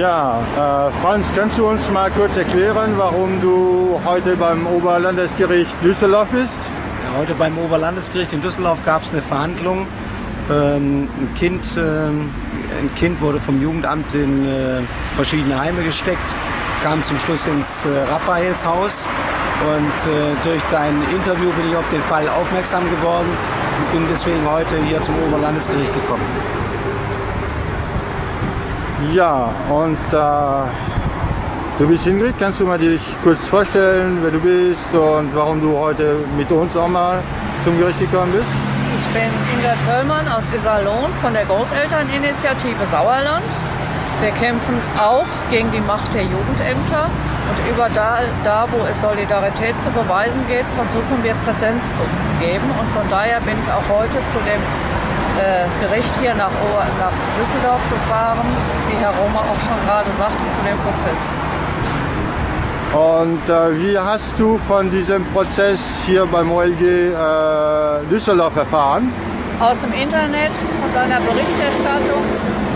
Ja, äh, Franz, kannst du uns mal kurz erklären, warum du heute beim Oberlandesgericht Düsseldorf bist? Ja, heute beim Oberlandesgericht in Düsseldorf gab es eine Verhandlung. Ähm, ein, kind, ähm, ein Kind wurde vom Jugendamt in äh, verschiedene Heime gesteckt, kam zum Schluss ins äh, Raphaelshaus und äh, durch dein Interview bin ich auf den Fall aufmerksam geworden und bin deswegen heute hier zum Oberlandesgericht gekommen. Ja, und äh, du bist Ingrid, kannst du mal dich kurz vorstellen, wer du bist und warum du heute mit uns auch mal zum Gericht gekommen bist? Ich bin Ingrid Höllmann aus Iserlohn von der Großelterninitiative Sauerland. Wir kämpfen auch gegen die Macht der Jugendämter und über da, da, wo es Solidarität zu beweisen geht, versuchen wir Präsenz zu geben. Und von daher bin ich auch heute zu dem äh, Gericht hier nach, nach Düsseldorf gefahren, wie Herr Roma auch schon gerade sagte, zu dem Prozess. Und äh, wie hast du von diesem Prozess hier beim OLG äh, Düsseldorf erfahren? Aus dem Internet und einer Berichterstattung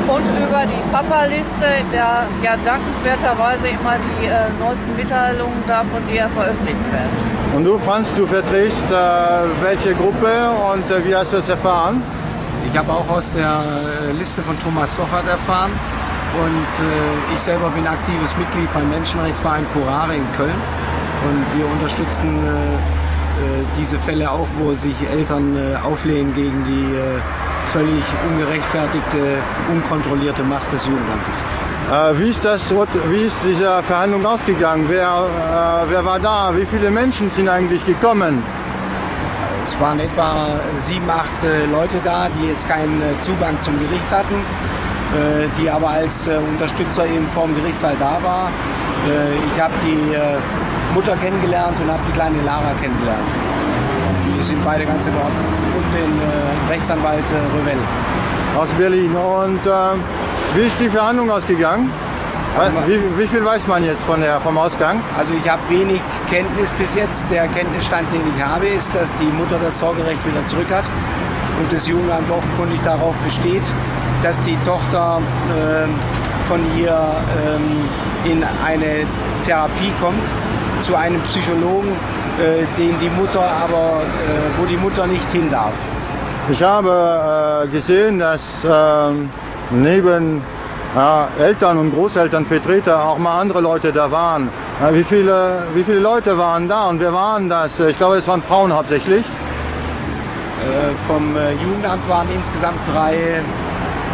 und über die Papa-Liste, der ja dankenswerterweise immer die äh, neuesten Mitteilungen davon dir veröffentlicht werden. Und du, Franz, du vertrittst äh, welche Gruppe und äh, wie hast du es erfahren? Ich habe auch aus der äh, Liste von Thomas Sochert erfahren und äh, ich selber bin aktives Mitglied beim Menschenrechtsverein Curare in Köln und wir unterstützen äh, äh diese Fälle auch, wo sich Eltern äh, auflehnen gegen die äh, völlig ungerechtfertigte, unkontrollierte Macht des Jugendamtes. wie, ist das, wie ist diese Verhandlung ausgegangen? Wer, wer war da? Wie viele Menschen sind eigentlich gekommen? Es waren etwa sieben, acht äh, Leute da, die jetzt keinen äh, Zugang zum Gericht hatten, äh, die aber als Unterstützer eben vorm Gerichtssaal da war. Ich habe die Mutter kennengelernt und habe die kleine Lara kennengelernt. Die sind beide ganz in Ordnung. Und den Rechtsanwalt Revell. Aus Berlin. Und äh, wie ist die Verhandlung ausgegangen? Wie, wie, viel weiß man jetzt von der, vom Ausgang? Also ich habe wenig Kenntnis bis jetzt. Der Kenntnisstand, den ich habe, ist, dass die Mutter das Sorgerecht wieder zurück hat und das Jugendamt offenkundig darauf besteht, dass die Tochter äh, von ihr äh, in eine Therapie kommt, zu einem Psychologen, äh, den die Mutter aber, äh, wo die Mutter nicht hin darf. Ich habe äh, gesehen, dass ähm, neben ja, Eltern und Großelternvertreter, auch mal andere Leute da waren. Ja, wie, viele, wie viele Leute waren da und wer waren das? Ich glaube, es waren Frauen hauptsächlich. Äh, vom äh, Jugendamt waren insgesamt drei,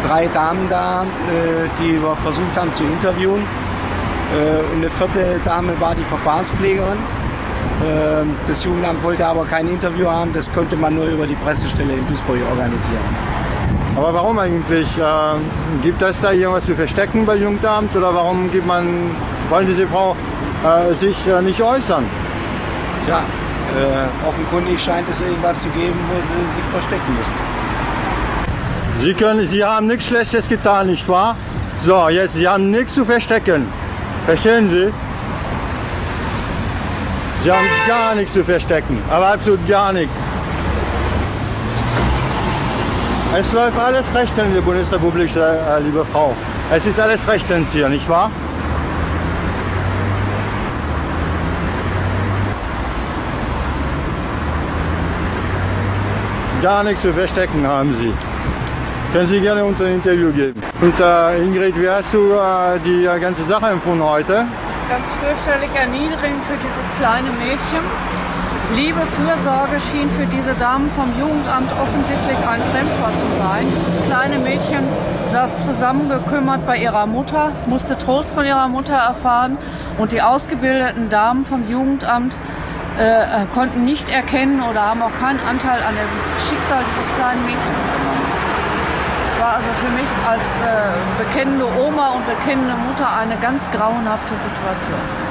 drei Damen da, äh, die wir versucht haben zu interviewen. Äh, und eine vierte Dame war die Verfahrenspflegerin. Äh, das Jugendamt wollte aber kein Interview haben, das konnte man nur über die Pressestelle in Duisburg organisieren. Aber warum eigentlich? Äh, gibt es da irgendwas zu verstecken bei Jugendamt oder warum gibt man, wollen diese Frau äh, sich äh, nicht äußern? Tja, äh, offenkundig scheint es irgendwas zu geben, wo sie sich verstecken müssen. Sie, können, sie haben nichts Schlechtes getan, nicht wahr? So, jetzt, Sie haben nichts zu verstecken. Verstehen Sie? Sie haben gar nichts zu verstecken, aber absolut gar nichts. Es läuft alles rechtens in der Bundesrepublik, äh, liebe Frau. Es ist alles rechtens hier, nicht wahr? Gar nichts zu verstecken haben Sie. Können Sie gerne uns ein Interview geben. Und äh, Ingrid, wie hast du äh, die äh, ganze Sache empfunden heute? Ganz fürchterlich erniedrigend für dieses kleine Mädchen. Liebe Fürsorge schien für diese Damen vom Jugendamt offensichtlich ein Fremdwort zu sein. Das kleine Mädchen saß zusammengekümmert bei ihrer Mutter, musste Trost von ihrer Mutter erfahren und die ausgebildeten Damen vom Jugendamt äh, äh, konnten nicht erkennen oder haben auch keinen Anteil an dem Schicksal dieses kleinen Mädchens genommen. Es war also für mich als äh, bekennende Oma und bekennende Mutter eine ganz grauenhafte Situation.